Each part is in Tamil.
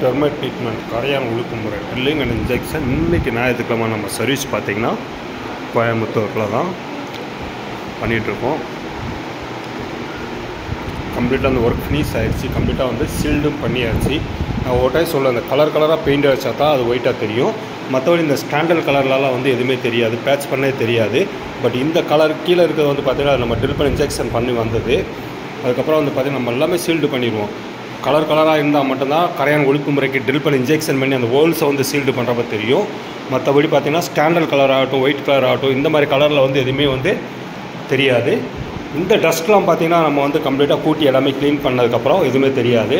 டெர்மைட் ட்ரீட்மெண்ட் கரையான் ஒழுக்கு முறை ட்ரில்லிங் அண்ட் இன்ஜெக்ஷன் இன்றைக்கி ஞாயிற்றுக்கிழமை நம்ம சர்வீஸ் பார்த்திங்கன்னா கோயம்புத்தூரில் தான் பண்ணிகிட்ருக்கோம் கம்ப்ளீட்டாக அந்த ஒர்க் ஃபினிஷ் ஆகிடுச்சு கம்ப்ளீட்டாக வந்து சீல்டும் பண்ணியாச்சு. நான் ஒரு டைம் சொல்ல அந்த கலர் கலராக பெயிண்ட் அடிச்சா தான் அது ஒயிட்டாக தெரியும். மற்றபடி இந்த ஸ்டாண்டர்ட் கலர்லலாம் வந்து எதுவுமே தெரியாது. பேட்ச் பண்ணே தெரியாது. பட் இந்த கலர் கீழே இருக்கிறது வந்து பார்த்திங்கன்னா நம்ம ட்ரில் பண்ணி இன்ஜெக்ஷன் பண்ணி வந்தது. அதுக்கப்புறம் வந்து பார்த்திங்கன்னா நம்ம எல்லாமே சீல்டு பண்ணிடுவோம். கலர் கலராக இருந்தால் மட்டும்தான் கரையான் ஒழிப்பு முறைக்கு ட்ரில் பண்ணி இன்ஜெக்ஷன் பண்ணி அந்த ஹோல்ஸை வந்து சீல்டு பண்ணுறப்ப தெரியும். மற்றபடி பார்த்திங்கன்னா ஸ்டாண்டர்ட் கலர் ஆகட்டும் ஒயிட் கலர் ஆகட்டும் இந்த மாதிரி கலரில் வந்து எதுவுமே வந்து தெரியாது. இந்த டஸ்ட்லாம் பார்த்திங்கன்னா நம்ம வந்து கம்ப்ளீட்டாக கூட்டி எல்லாமே க்ளீன் பண்ணதுக்கப்புறம் எதுவுமே தெரியாது.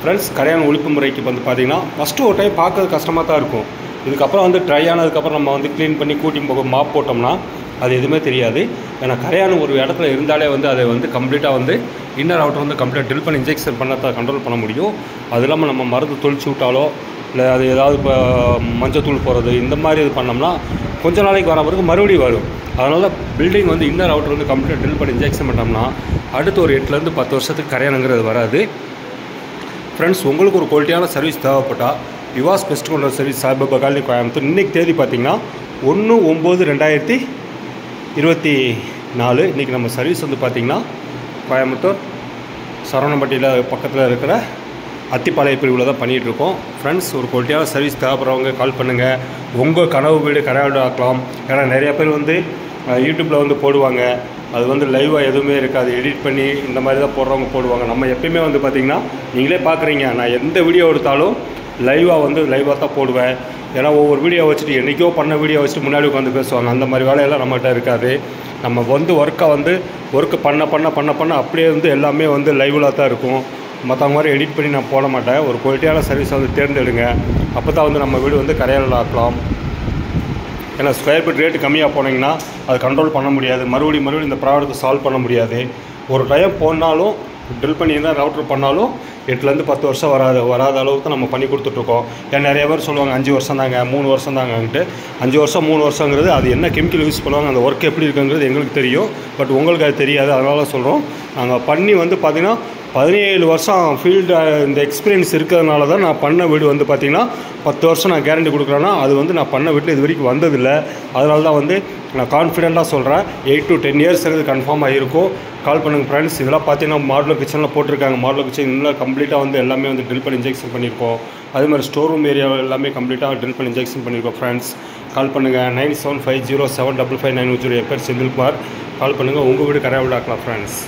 ஃப்ரெண்ட்ஸ் கரையான் ஒழிப்பு முறைக்கு வந்து பார்த்திங்கன்னா ஃபஸ்ட்டு ஒரு டைம் பார்க்கறது கஷ்டமாக தான் இருக்கும். இதுக்கப்புறம் வந்து ட்ரை ஆனதுக்கப்புறம் நம்ம வந்து க்ளீன் பண்ணி கூட்டி போக மாப் போட்டோம்னா அது எதுவுமே தெரியாது. ஏன்னா கரையான ஒரு இடத்துல இருந்தாலே வந்து அதை வந்து கம்ப்ளீட்டாக வந்து இன்னர் அவுட்டர் வந்து கம்ப்ளீட்டாக ட்ரில் பண்ணி இன்ஜெக்ஷன் பண்ணத்தை கண்ட்ரோல் பண்ண முடியும். அது இல்லாமல் நம்ம மருந்து தொளிச்சு விட்டாலோ இல்லை அது ஏதாவது இப்போ மஞ்சத்தூள் போகிறது இந்த மாதிரி இது பண்ணோம்னா கொஞ்ச நாளைக்கு வர பிறகு மறுபடியும் வரும். அதனால் பில்டிங் வந்து இன்னர் அவுட்டர் வந்து கம்ப்ளீட்டாக ட்ரில் பண்ணி இன்ஜெக்ஷன் பண்ணோம்னா அடுத்து ஒரு எட்டுலேருந்து பத்து வருஷத்துக்கு கரையானுங்கிறது வராது. ஃப்ரெண்ட்ஸ் உங்களுக்கு ஒரு குவாலிட்டியான சர்வீஸ் தேவைப்பட்டால் யுவாஸ் பெஸ்ட் கவுண்டர் சர்வீஸ் சார்பு காலனி கோயம்புத்தூர். இன்றைக்கி தேதி பார்த்திங்கன்னா ஒன்று ஒம்பது ரெண்டாயிரத்தி இருபத்தி நாலு. இன்றைக்கி நம்ம சர்வீஸ் வந்து பார்த்திங்கன்னா கோயம்புத்தூர் சரவணம்பட்டியில் பக்கத்தில் இருக்கிற அத்திப்பாளைய பிரிவில் தான் பண்ணிகிட்ருக்கோம் ஃப்ரெண்ட்ஸ் ஒரு குவாலிட்டியான சர்வீஸ் தேவைப்படுறவங்க கால் பண்ணுங்கள் உங்கள் கனவு வீடு கரையாடு ஆக்கலாம். ஏன்னா நிறைய பேர் வந்து யூடியூப்பில் வந்து போடுவாங்க. அது வந்து லைவாக எதுவுமே இருக்காது. எடிட் பண்ணி இந்த மாதிரி தான் போடுறவங்க போடுவாங்க. நம்ம எப்பயுமே வந்து பார்த்திங்கன்னா நீங்களே பார்க்குறீங்க. நான் எந்த வீடியோ எடுத்தாலும் லைவாக வந்து லைவாக தான் போடுவேன். ஏன்னா ஒவ்வொரு வீடியோ வச்சுட்டு என்றைக்கோ பண்ண வீடியோ வச்சுட்டு முன்னாடி உட்காந்து பேசுவாங்க. அந்த மாதிரி வேலையெல்லாம் நம்மகிட்ட இருக்காது. நம்ம வந்து ஒர்க்கை வந்து ஒர்க்கு பண்ண பண்ண பண்ண பண்ண அப்படியே வந்து எல்லாமே வந்து லைவில் தான் இருக்கும். மற்றவங்க மாதிரி எடிட் பண்ணி நான் போட மாட்டேன். ஒரு குவாலிட்டியான சர்வீஸ் வந்து தேர்ந்தெடுங்க. அப்போ தான் வந்து நம்ம வீடு வந்து கரையாளர் ஆக்கலாம் ஏன்னா ஸ்கொயர் ஃபீட் ரேட்டு கம்மியாக போனீங்கன்னா அது கண்ட்ரோல் பண்ண முடியாது. மறுபடியும் மறுபடியும் இந்த ப்ராப்ளத்தை சால்வ் பண்ண முடியாது. ஒரு டைம் போனாலும் ட்ரில் பண்ணி தான் ரவுட்ரு பண்ணாலும் எட்டுலேருந்து பத்து வருஷம் வராது வராத அளவுக்கு நம்ம பண்ணி கொடுத்துட்ருக்கோம். ஏன் நிறைய பேர் சொல்லுவாங்க அஞ்சு வருஷம் தாங்க மூணு வருஷம் தாங்கன்ட்டு அஞ்சு வருஷம் மூணு வருஷங்கிறது அது என்ன கெமிக்கல் யூஸ் பண்ணுவாங்க அந்த ஒர்க் எப்படி இருக்குங்கிறது எங்களுக்கு தெரியும். பட் உங்களுக்கு அது தெரியாது அதனால் சொல்கிறோம் நாங்கள் பண்ணி வந்து பார்த்திங்கன்னா பதினேழு வருஷம் ஃபீல்டு இந்த எக்ஸ்பீரியன்ஸ் இருக்கிறதுனால தான் நான் பண்ண வீடு வந்து பார்த்திங்கன்னா பத்து வருஷம் நான் கேரண்டி கொடுக்குறேன்னா அது வந்து நான் பண்ண வீட்டில் இது வரைக்கும் வந்ததில்லை. அதனால தான் வந்து நான் கான்ஃபிடெண்ட்டாக சொல்கிறேன் எயிட் டு டென் இயர்ஸ் இருக்குது கன்ஃபார்மாக இருக்கும் கால் பண்ணுங்கள் ஃப்ரெண்ட்ஸ் இதெல்லாம் பார்த்தீங்கன்னா மாடலர் கிச்சனில் போட்டிருக்காங்க. மாடலர் கிச்சன் இன்னும் கம்ப்ளீட்டாக வந்து எல்லாமே வந்து ட்ரில் பண்ணி இன்ஜெக்ஷன் பண்ணியிருக்கோம். அதே மாதிரி ஸ்டோர் ரூம் ஏரியா எல்லாமே கம்ப்ளீட்டாக ட்ரில் பண்ணி இன்ஜெக்ஷன் பண்ணியிருக்கோம் ஃப்ரெண்ட்ஸ் கால் பண்ணுங்கள் nine seven five zero seven double five nine zero பேர் செந்தில்குமார். கால் பண்ணுங்கள் உங்கள் வீடு கரையாவிடாக்கலாம் ஃப்ரெண்ட்ஸ்